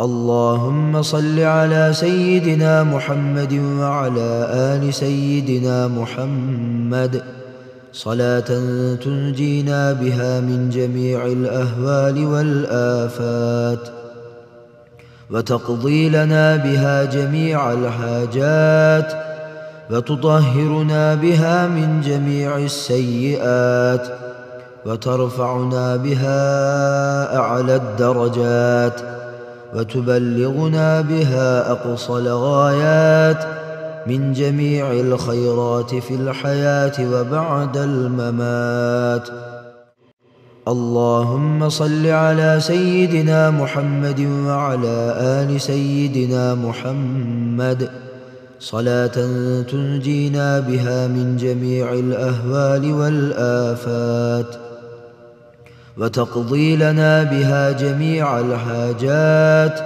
اللهم صل على سيدنا محمد وعلى آل سيدنا محمد. صلاة تنجينا بها من جميع الأهوال والآفات. وتقضي لنا بها جميع الحاجات. وتطهرنا بها من جميع السيئات. وترفعنا بها أعلى الدرجات. وتبلغنا بها أقصى الغايات من جميع الخيرات في الحياة وبعد الممات. اللهم صل على سيدنا محمد وعلى آل سيدنا محمد. صلاة تنجينا بها من جميع الأهوال والآفات. وتقضي لنا بها جميع الحاجات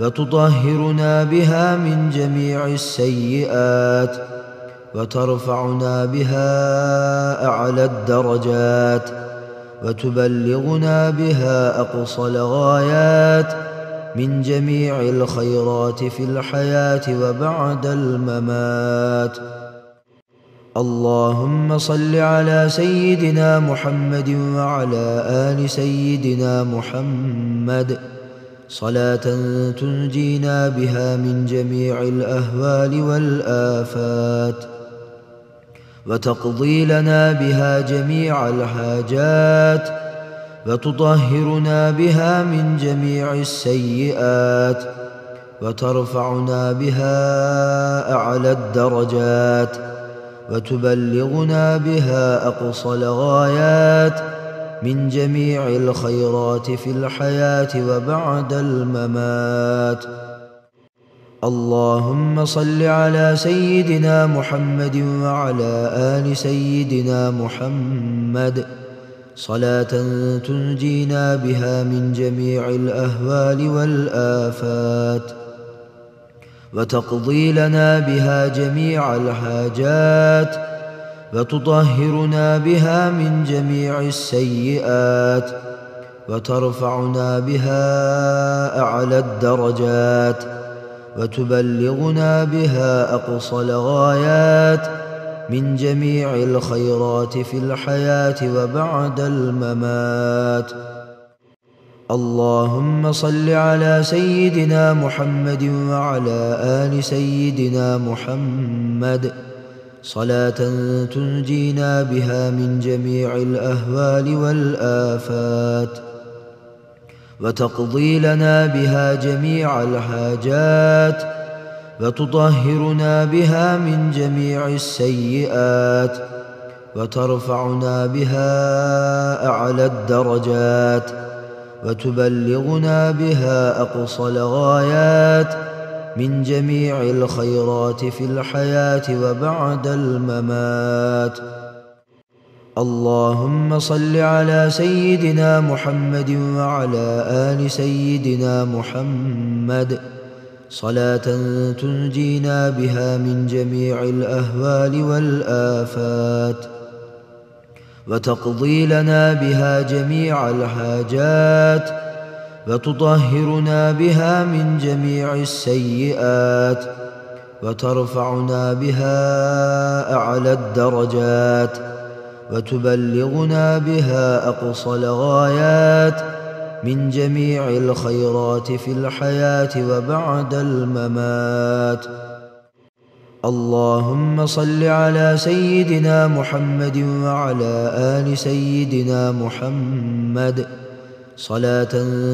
وتطهرنا بها من جميع السيئات وترفعنا بها أعلى الدرجات وتبلغنا بها أقصى الغايات من جميع الخيرات في الحياة وبعد الممات. اللهم صل على سيدنا محمد وعلى آل سيدنا محمد. صلاة تنجينا بها من جميع الأهوال والآفات. وتقضي لنا بها جميع الحاجات. وتطهرنا بها من جميع السيئات. وترفعنا بها أعلى الدرجات. وتبلغنا بها أقصى الغايات من جميع الخيرات في الحياة وبعد الممات. اللهم صل على سيدنا محمد وعلى آل سيدنا محمد. صلاة تنجينا بها من جميع الأهوال والآفات. وتقضي لنا بها جميع الحاجات وتطهرنا بها من جميع السيئات وترفعنا بها أعلى الدرجات وتبلغنا بها أقصى الغايات من جميع الخيرات في الحياة وبعد الممات. اللهم صل على سيدنا محمد وعلى آل سيدنا محمد. صلاة تنجينا بها من جميع الأهوال والآفات. وتقضي لنا بها جميع الحاجات. وتطهرنا بها من جميع السيئات. وترفعنا بها أعلى الدرجات. وتبلغنا بها أقصى الغايات من جميع الخيرات في الحياة وبعد الممات. اللهم صل على سيدنا محمد وعلى آل سيدنا محمد. صلاة تنجينا بها من جميع الأهوال والآفات. وتقضي لنا بها جميع الحاجات وتطهرنا بها من جميع السيئات وترفعنا بها أعلى الدرجات وتبلغنا بها أقصى الغايات من جميع الخيرات في الحياة وبعد الممات. اللهم صل على سيدنا محمد وعلى آل سيدنا محمد. صلاة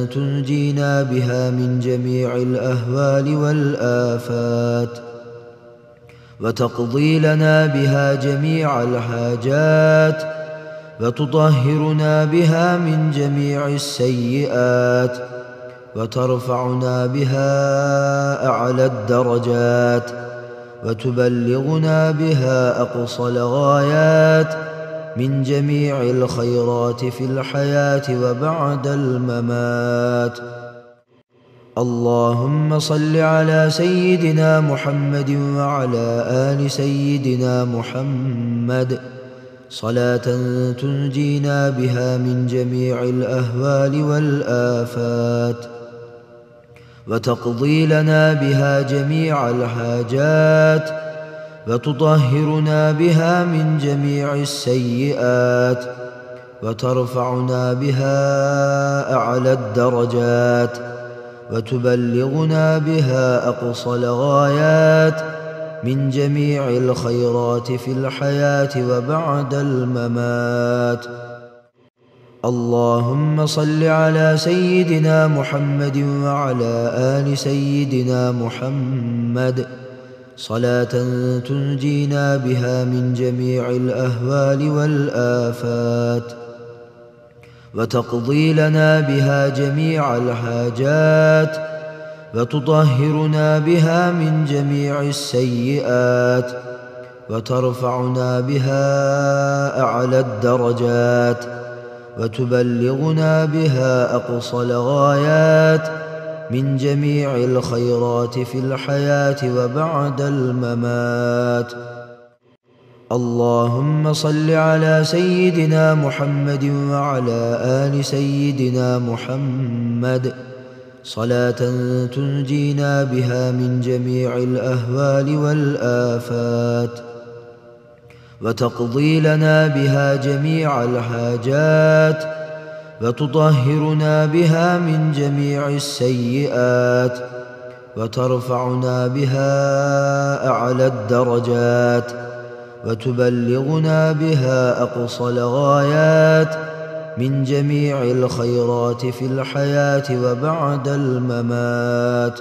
تنجينا بها من جميع الأهوال والآفات. وتقضي لنا بها جميع الحاجات. وتطهرنا بها من جميع السيئات. وترفعنا بها أعلى الدرجات. وتبلغنا بها أقصى الغايات من جميع الخيرات في الحياة وبعد الممات. اللهم صل على سيدنا محمد وعلى آل سيدنا محمد. صلاة تنجينا بها من جميع الأهوال والآفات. وتقضي لنا بها جميع الحاجات وتطهرنا بها من جميع السيئات وترفعنا بها أعلى الدرجات وتبلغنا بها أقصى الغايات من جميع الخيرات في الحياة وبعد الممات. اللهم صل على سيدنا محمد وعلى آل سيدنا محمد. صلاة تنجينا بها من جميع الأهوال والآفات. وتقضي لنا بها جميع الحاجات. وتطهرنا بها من جميع السيئات. وترفعنا بها أعلى الدرجات. وتبلغنا بها أقصى الغايات من جميع الخيرات في الحياة وبعد الممات. اللهم صل على سيدنا محمد وعلى آل سيدنا محمد. صلاة تنجينا بها من جميع الأهوال والآفات. وتقضي لنا بها جميع الحاجات وتطهرنا بها من جميع السيئات وترفعنا بها أعلى الدرجات وتبلغنا بها أقصى الغايات من جميع الخيرات في الحياة وبعد الممات.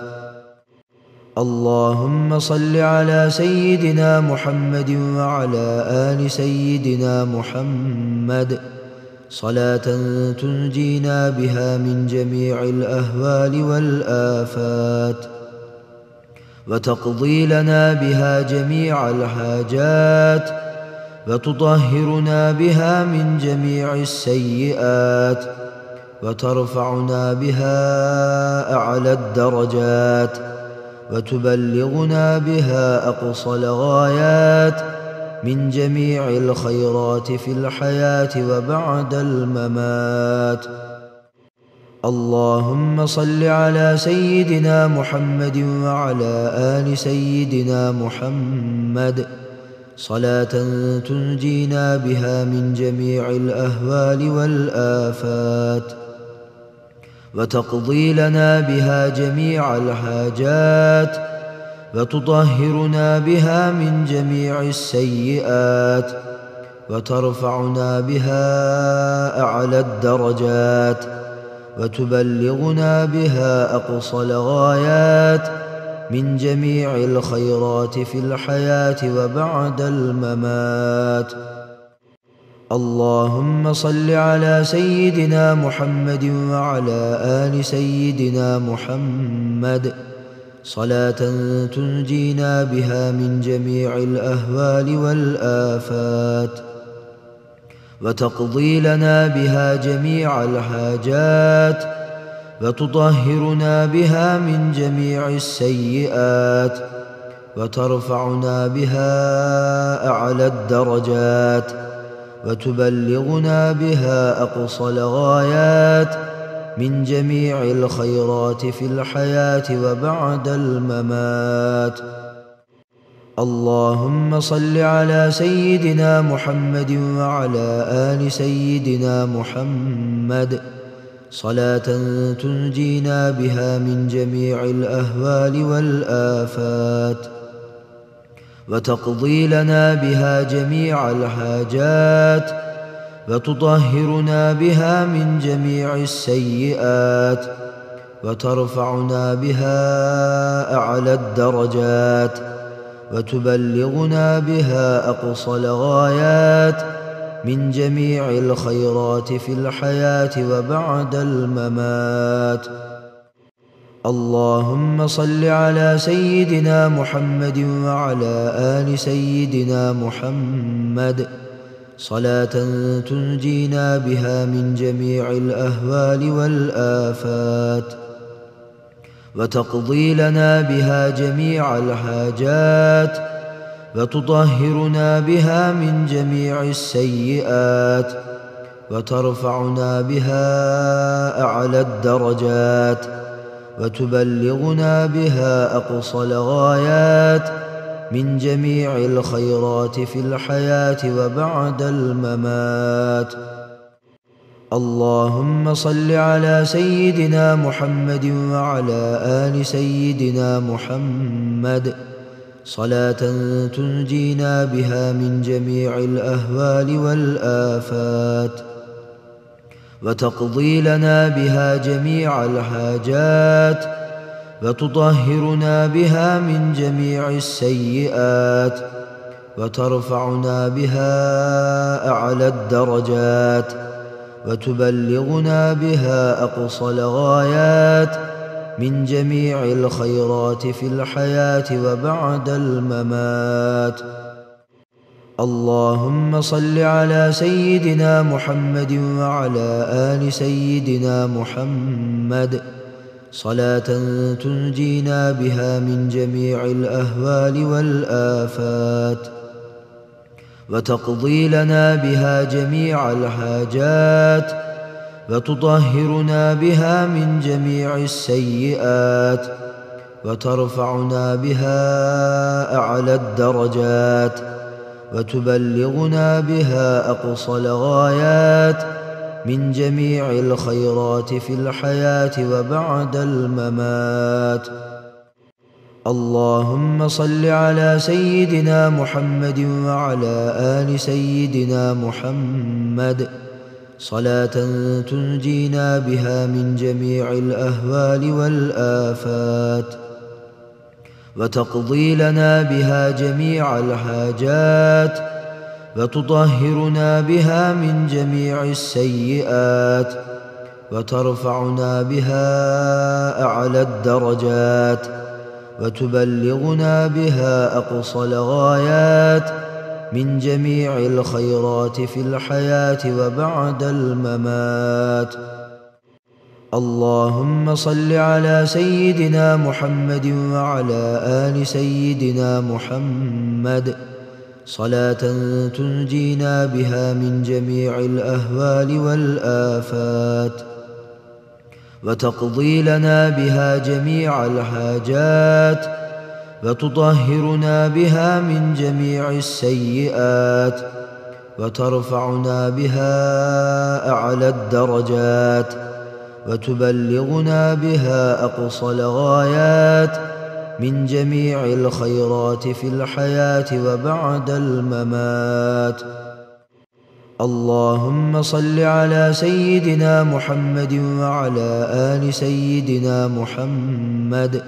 اللهم صل على سيدنا محمد وعلى آل سيدنا محمد. صلاة تنجينا بها من جميع الأهوال والآفات. وتقضي لنا بها جميع الحاجات. وتطهرنا بها من جميع السيئات. وترفعنا بها أعلى الدرجات. وتبلغنا بها أقصى الغايات من جميع الخيرات في الحياة وبعد الممات. اللهم صل على سيدنا محمد وعلى آل سيدنا محمد. صلاة تنجينا بها من جميع الأهوال والآفات. وتقضي لنا بها جميع الحاجات وتطهرنا بها من جميع السيئات وترفعنا بها أعلى الدرجات وتبلغنا بها أقصى الغايات من جميع الخيرات في الحياة وبعد الممات. اللهم صل على سيدنا محمد وعلى آل سيدنا محمد. صلاة تنجينا بها من جميع الأهوال والآفات. وتقضي لنا بها جميع الحاجات. وتطهرنا بها من جميع السيئات. وترفعنا بها أعلى الدرجات. وتبلغنا بها أقصى الغايات من جميع الخيرات في الحياة وبعد الممات. اللهم صل على سيدنا محمد وعلى آل سيدنا محمد. صلاة تنجينا بها من جميع الأهوال والآفات. وتقضي لنا بها جميع الحاجات وتطهرنا بها من جميع السيئات وترفعنا بها أعلى الدرجات وتبلغنا بها أقصى الغايات من جميع الخيرات في الحياة وبعد الممات. اللهم صل على سيدنا محمد وعلى آل سيدنا محمد. صلاة تنجينا بها من جميع الأهوال والآفات. وتقضي لنا بها جميع الحاجات. وتطهرنا بها من جميع السيئات. وترفعنا بها أعلى الدرجات. وتبلغنا بها أقصى الغايات من جميع الخيرات في الحياة وبعد الممات. اللهم صل على سيدنا محمد وعلى آل سيدنا محمد. صلاة تنجينا بها من جميع الأهوال والآفات. وتقضي لنا بها جميع الحاجات وتطهرنا بها من جميع السيئات وترفعنا بها أعلى الدرجات وتبلغنا بها أقصى الغايات من جميع الخيرات في الحياة وبعد الممات. اللهم صل على سيدنا محمد وعلى آل سيدنا محمد. صلاة تنجينا بها من جميع الأهوال والآفات. وتقضي لنا بها جميع الحاجات. وتطهرنا بها من جميع السيئات. وترفعنا بها أعلى الدرجات. وتبلغنا بها أقصى الغايات من جميع الخيرات في الحياة وبعد الممات. اللهم صل على سيدنا محمد وعلى آل سيدنا محمد. صلاة تنجينا بها من جميع الأهوال والآفات. وتقضي لنا بها جميع الحاجات وتطهرنا بها من جميع السيئات وترفعنا بها أعلى الدرجات وتبلغنا بها أقصى الغايات من جميع الخيرات في الحياة وبعد الممات. اللهم صل على سيدنا محمد وعلى آل سيدنا محمد. صلاة تنجينا بها من جميع الأهوال والآفات. وتقضي لنا بها جميع الحاجات. وتطهرنا بها من جميع السيئات. وترفعنا بها أعلى الدرجات. وتبلغنا بها أقصى الغايات من جميع الخيرات في الحياة وبعد الممات. اللهم صل على سيدنا محمد وعلى آل سيدنا محمد.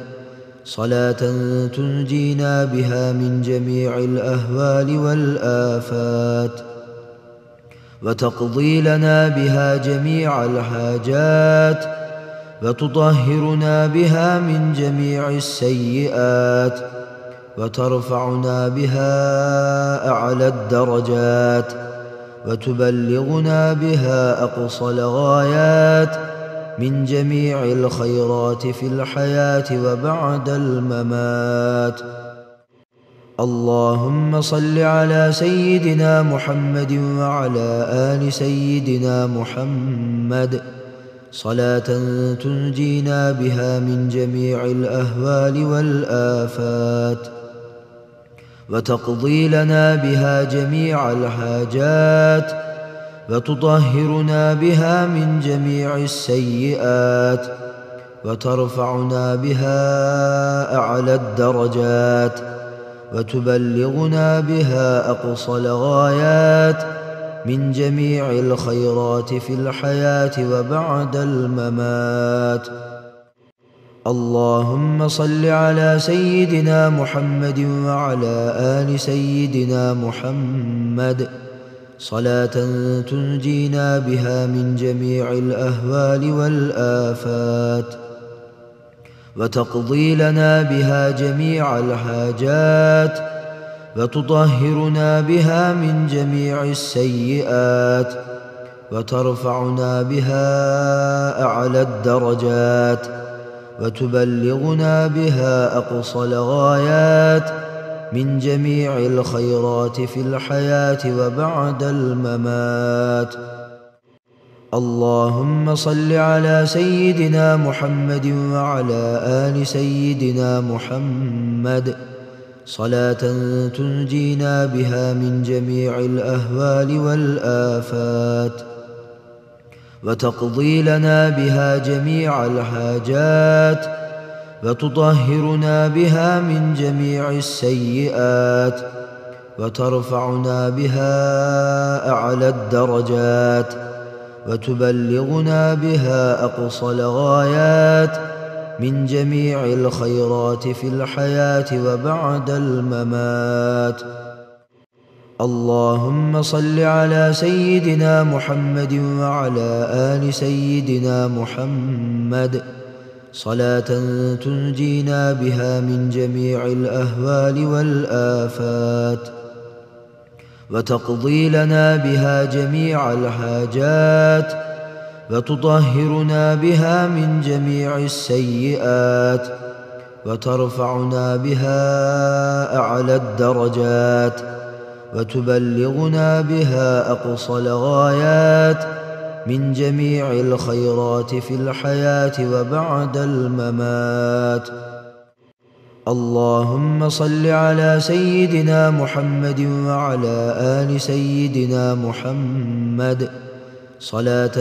صلاة تنجينا بها من جميع الأهوال والآفات. وتقضي لنا بها جميع الحاجات وتطهرنا بها من جميع السيئات وترفعنا بها أعلى الدرجات وتبلغنا بها أقصى الغايات من جميع الخيرات في الحياة وبعد الممات. اللهم صل على سيدنا محمد وعلى آل سيدنا محمد. صلاة تنجينا بها من جميع الأهوال والآفات. وتقضي لنا بها جميع الحاجات. وتطهرنا بها من جميع السيئات. وترفعنا بها أعلى الدرجات. وتبلغنا بها أقصى الغايات من جميع الخيرات في الحياة وبعد الممات. اللهم صل على سيدنا محمد وعلى آل سيدنا محمد. صلاة تنجينا بها من جميع الأهوال والآفات. وتقضي لنا بها جميع الحاجات وتطهرنا بها من جميع السيئات وترفعنا بها أعلى الدرجات وتبلغنا بها أقصى الغايات من جميع الخيرات في الحياة وبعد الممات. اللهم صل على سيدنا محمد وعلى آل سيدنا محمد. صلاة تنجينا بها من جميع الأهوال والآفات. وتقضي لنا بها جميع الحاجات. وتطهرنا بها من جميع السيئات. وترفعنا بها أعلى الدرجات. وتبلغنا بها أقصى الغايات من جميع الخيرات في الحياة وبعد الممات. اللهم صل على سيدنا محمد وعلى آل سيدنا محمد. صلاة تنجينا بها من جميع الأهوال والآفات. وتقضي لنا بها جميع الحاجات وتطهرنا بها من جميع السيئات وترفعنا بها أعلى الدرجات وتبلغنا بها أقصى الغايات من جميع الخيرات في الحياة وبعد الممات. اللهم صل على سيدنا محمد وعلى آل سيدنا محمد. صلاة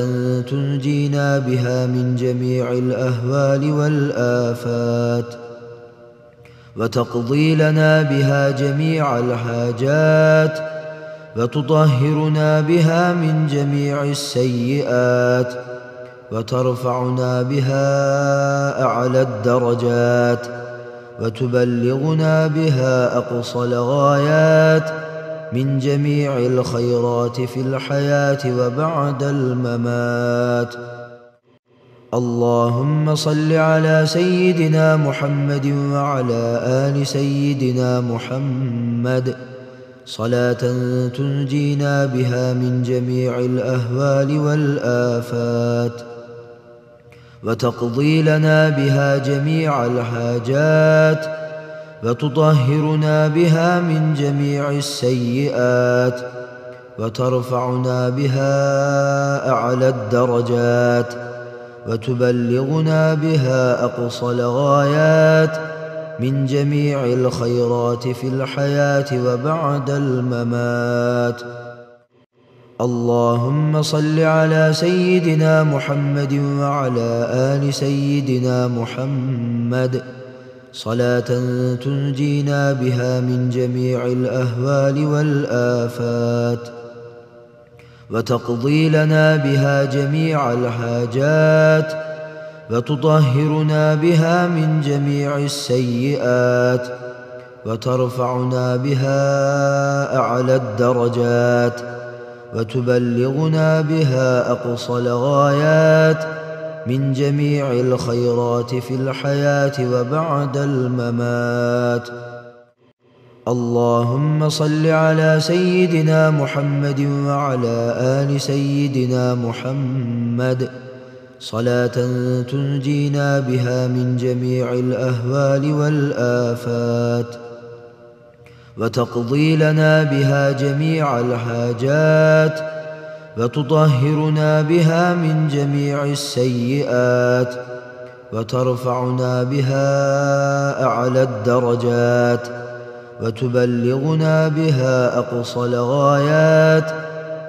تنجينا بها من جميع الأهوال والآفات. وتقضي لنا بها جميع الحاجات. وتطهرنا بها من جميع السيئات. وترفعنا بها أعلى الدرجات. وتبلغنا بها أقصى الغايات من جميع الخيرات في الحياة وبعد الممات. اللهم صل على سيدنا محمد وعلى آل سيدنا محمد. صلاة تنجينا بها من جميع الأهوال والآفات. وتقضي لنا بها جميع الحاجات وتطهرنا بها من جميع السيئات وترفعنا بها أعلى الدرجات وتبلغنا بها أقصى الغايات من جميع الخيرات في الحياة وبعد الممات. اللهم صل على سيدنا محمد وعلى آل سيدنا محمد. صلاة تنجينا بها من جميع الأهوال والآفات. وتقضي لنا بها جميع الحاجات. وتطهرنا بها من جميع السيئات. وترفعنا بها أعلى الدرجات. وتبلغنا بها أقصى الغايات من جميع الخيرات في الحياة وبعد الممات. اللهم صل على سيدنا محمد وعلى آل سيدنا محمد. صلاة تنجينا بها من جميع الأهوال والآفات. وتقضي لنا بها جميع الحاجات وتطهرنا بها من جميع السيئات وترفعنا بها أعلى الدرجات وتبلغنا بها أقصى الغايات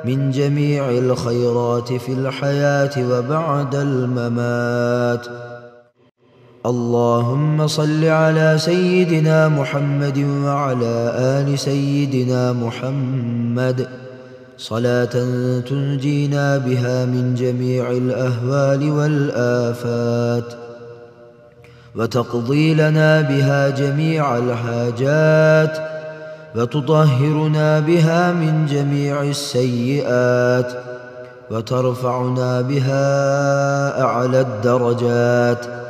من جميع الخيرات في الحياة وبعد الممات. اللهم صل على سيدنا محمد وعلى آل سيدنا محمد. صلاة تنجينا بها من جميع الأهوال والآفات. وتقضي لنا بها جميع الحاجات. وتطهرنا بها من جميع السيئات. وترفعنا بها أعلى الدرجات.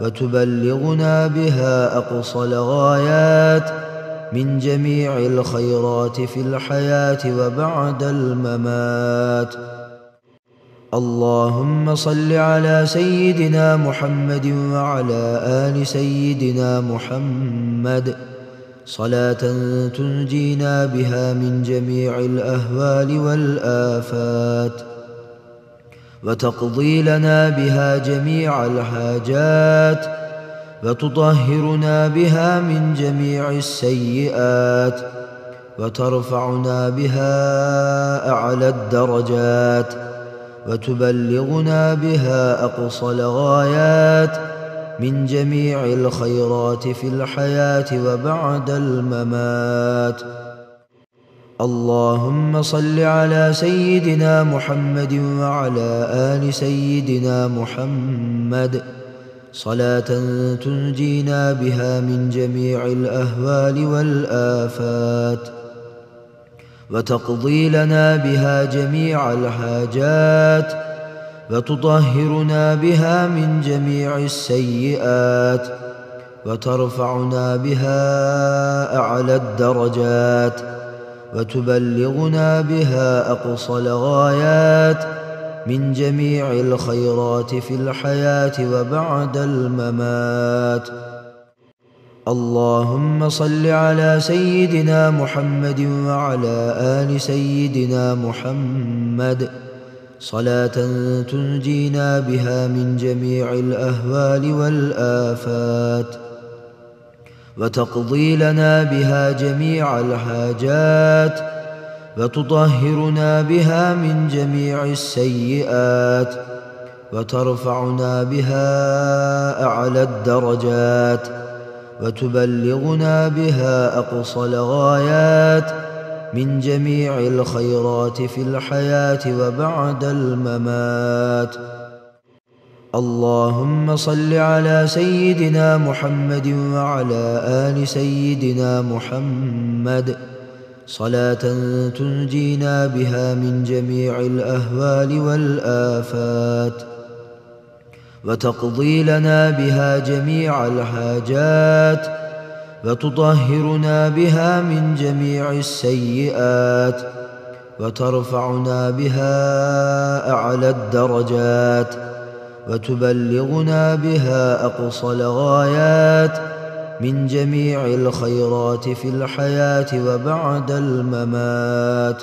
وتبلغنا بها أقصى الغايات من جميع الخيرات في الحياة وبعد الممات. اللهم صل على سيدنا محمد وعلى آل سيدنا محمد. صلاة تنجينا بها من جميع الأهوال والآفات. وتقضي لنا بها جميع الحاجات وتطهرنا بها من جميع السيئات وترفعنا بها أعلى الدرجات وتبلغنا بها أقصى الغايات من جميع الخيرات في الحياة وبعد الممات. اللهم صل على سيدنا محمد وعلى آل سيدنا محمد. صلاة تنجينا بها من جميع الأهوال والآفات. وتقضي لنا بها جميع الحاجات. وتطهرنا بها من جميع السيئات. وترفعنا بها أعلى الدرجات. وتبلغنا بها أقصى الغايات من جميع الخيرات في الحياة وبعد الممات. اللهم صل على سيدنا محمد وعلى آل سيدنا محمد. صلاة تنجينا بها من جميع الأهوال والآفات. وتقضي لنا بها جميع الحاجات وتطهرنا بها من جميع السيئات وترفعنا بها أعلى الدرجات وتبلغنا بها أقصى الغايات من جميع الخيرات في الحياة وبعد الممات. اللهم صل على سيدنا محمد وعلى آل سيدنا محمد. صلاة تنجينا بها من جميع الأهوال والآفات. وتقضي لنا بها جميع الحاجات. وتطهرنا بها من جميع السيئات. وترفعنا بها أعلى الدرجات. وتبلغنا بها أقصى الغايات من جميع الخيرات في الحياة وبعد الممات.